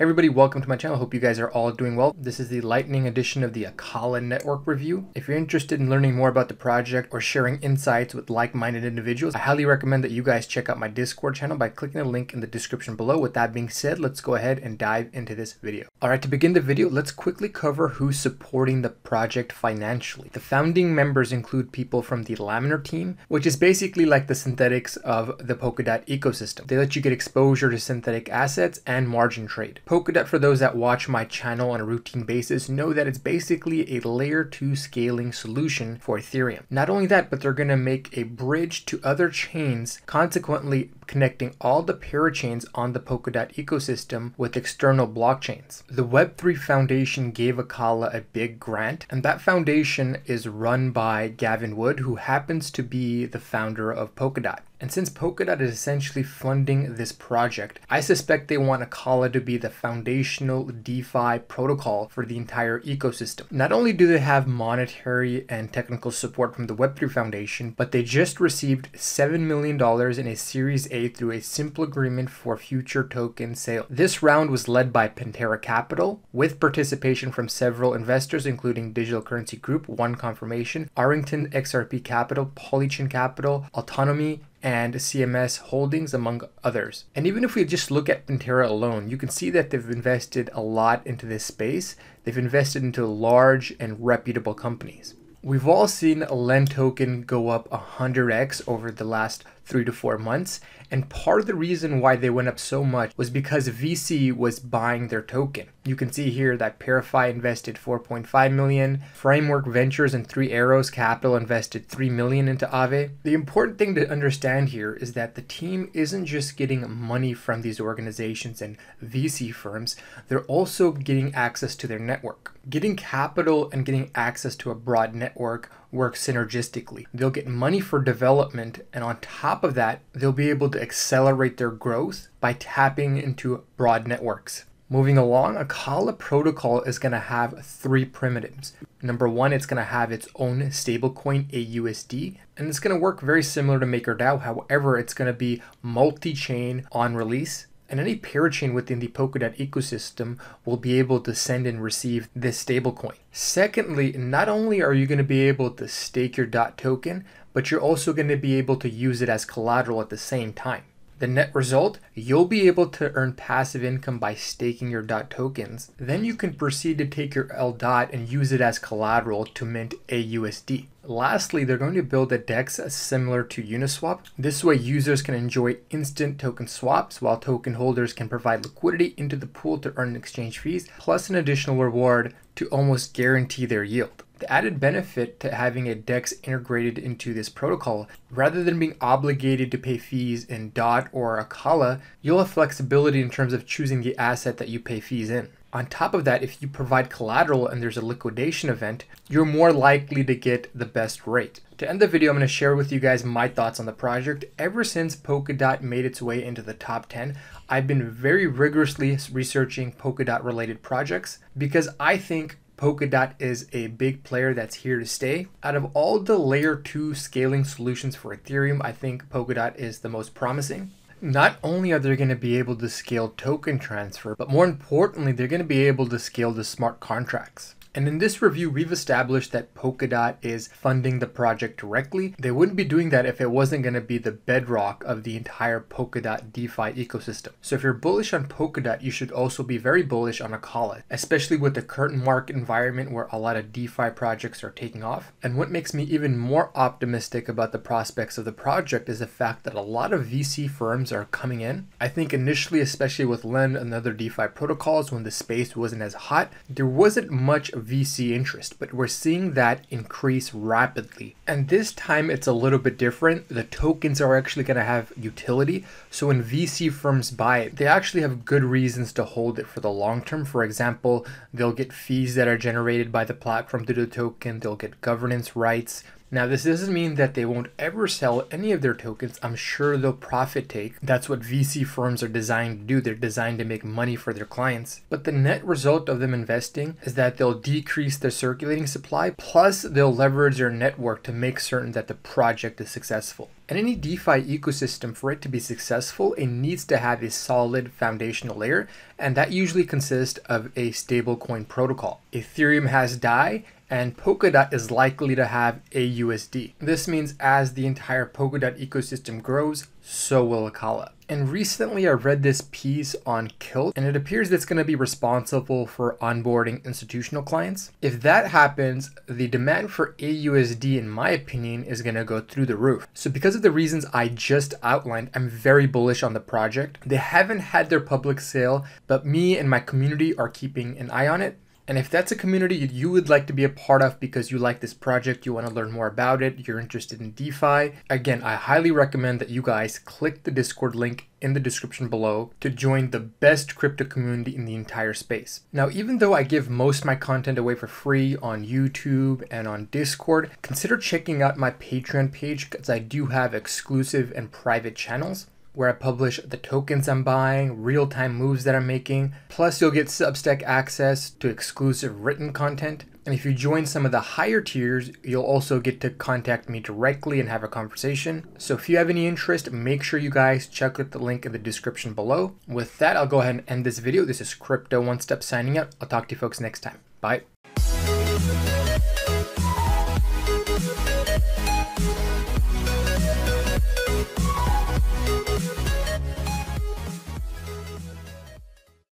Hey everybody, welcome to my channel. Hope you guys are all doing well. This is the lightning edition of the Acala Network review. If you're interested in learning more about the project or sharing insights with like-minded individuals, I highly recommend that you guys check out my Discord channel by clicking the link in the description below. With that being said, let's go ahead and dive into this video. All right, to begin the video, let's quickly cover who's supporting the project financially. The founding members include people from the Laminar team, which is basically like the synthetics of the Polkadot ecosystem. They let you get exposure to synthetic assets and margin trade. Polkadot, for those that watch my channel on a routine basis, know that it's basically a layer 2 scaling solution for Ethereum. Not only that, but they're going to make a bridge to other chains, consequently connecting all the parachains on the Polkadot ecosystem with external blockchains. The Web3 Foundation gave Acala a big grant, and that foundation is run by Gavin Wood, who happens to be the founder of Polkadot. And since Polkadot is essentially funding this project, I suspect they want Acala to be the foundational DeFi protocol for the entire ecosystem. Not only do they have monetary and technical support from the Web3 Foundation, but they just received $7 million in a Series A through a simple agreement for future token sale. This round was led by Pantera Capital, with participation from several investors, including Digital Currency Group, One Confirmation, Arrington XRP Capital, Polychain Capital, Autonomy, and CMS Holdings, among others. And even if we just look at Pantera alone, you can see that they've invested a lot into this space. They've invested into large and reputable companies. We've all seen a LEND token go up 100x over the last three to four months. And part of the reason why they went up so much was because VC was buying their token. You can see here that ParaFi invested 4.5 million, Framework Ventures and Three Arrows Capital invested 3 million into Aave. The important thing to understand here is that the team isn't just getting money from these organizations and VC firms, they're also getting access to their network. Getting capital and getting access to a broad network work synergistically. They'll get money for development, and on top of that, they'll be able to accelerate their growth by tapping into broad networks. Moving along, Acala protocol is going to have three primitives. Number one, it's going to have its own stablecoin AUSD, and it's going to work very similar to MakerDAO. However, it's going to be multi-chain on release and any parachain within the Polkadot ecosystem will be able to send and receive this stablecoin. Secondly, not only are you going to be able to stake your DOT token, but you're also going to be able to use it as collateral at the same time. The net result, you'll be able to earn passive income by staking your DOT tokens. Then you can proceed to take your LDOT and use it as collateral to mint AUSD. Lastly, they're going to build a DEX similar to Uniswap. This way users can enjoy instant token swaps while token holders can provide liquidity into the pool to earn exchange fees, plus an additional reward to almost guarantee their yield. The added benefit to having a DEX integrated into this protocol, rather than being obligated to pay fees in DOT or Acala, you'll have flexibility in terms of choosing the asset that you pay fees in. On top of that, if you provide collateral and there's a liquidation event, you're more likely to get the best rate. To end the video, I'm going to share with you guys my thoughts on the project. Ever since Polkadot made its way into the top 10, I've been very rigorously researching Polkadot related projects because I think Polkadot is a big player that's here to stay. Out of all the layer 2 scaling solutions for Ethereum, I think Polkadot is the most promising. Not only are they going to be able to scale token transfer, but more importantly, they're going to be able to scale the smart contracts. And in this review, we've established that Polkadot is funding the project directly. They wouldn't be doing that if it wasn't going to be the bedrock of the entire Polkadot DeFi ecosystem. So if you're bullish on Polkadot, you should also be very bullish on Acala, especially with the current market environment where a lot of DeFi projects are taking off. And what makes me even more optimistic about the prospects of the project is the fact that a lot of VC firms are coming in. I think initially, especially with Lend and other DeFi protocols, when the space wasn't as hot, there wasn't much VC interest, but we're seeing that increase rapidly. And this time it's a little bit different. The tokens are actually going to have utility. So when VC firms buy it, they actually have good reasons to hold it for the long term. For example, they'll get fees that are generated by the platform through the token, they'll get governance rights, now, this doesn't mean that they won't ever sell any of their tokens. I'm sure they'll profit take. That's what VC firms are designed to do. They're designed to make money for their clients. But the net result of them investing is that they'll decrease their circulating supply, plus they'll leverage their network to make certain that the project is successful. And any DeFi ecosystem, for it to be successful, it needs to have a solid foundational layer, and that usually consists of a stablecoin protocol. Ethereum has DAI, and Polkadot is likely to have AUSD. This means as the entire Polkadot ecosystem grows, so will Acala. And recently I read this piece on Kilt, and it appears it's going to be responsible for onboarding institutional clients. If that happens, the demand for AUSD, in my opinion, is going to go through the roof. So because of the reasons I just outlined, I'm very bullish on the project. They haven't had their public sale, but me and my community are keeping an eye on it. And if that's a community you would like to be a part of because you like this project, you want to learn more about it, you're interested in DeFi, again, I highly recommend that you guys click the Discord link in the description below to join the best crypto community in the entire space. Now, even though I give most of my content away for free on YouTube and on Discord, consider checking out my Patreon page because I do have exclusive and private channels where I publish the tokens I'm buying, real time moves that I'm making. Plus, you'll get Substack access to exclusive written content. And if you join some of the higher tiers, you'll also get to contact me directly and have a conversation. So if you have any interest, make sure you guys check out the link in the description below. With that, I'll go ahead and end this video. This is Crypto One Stop signing out. I'll talk to you folks next time. Bye.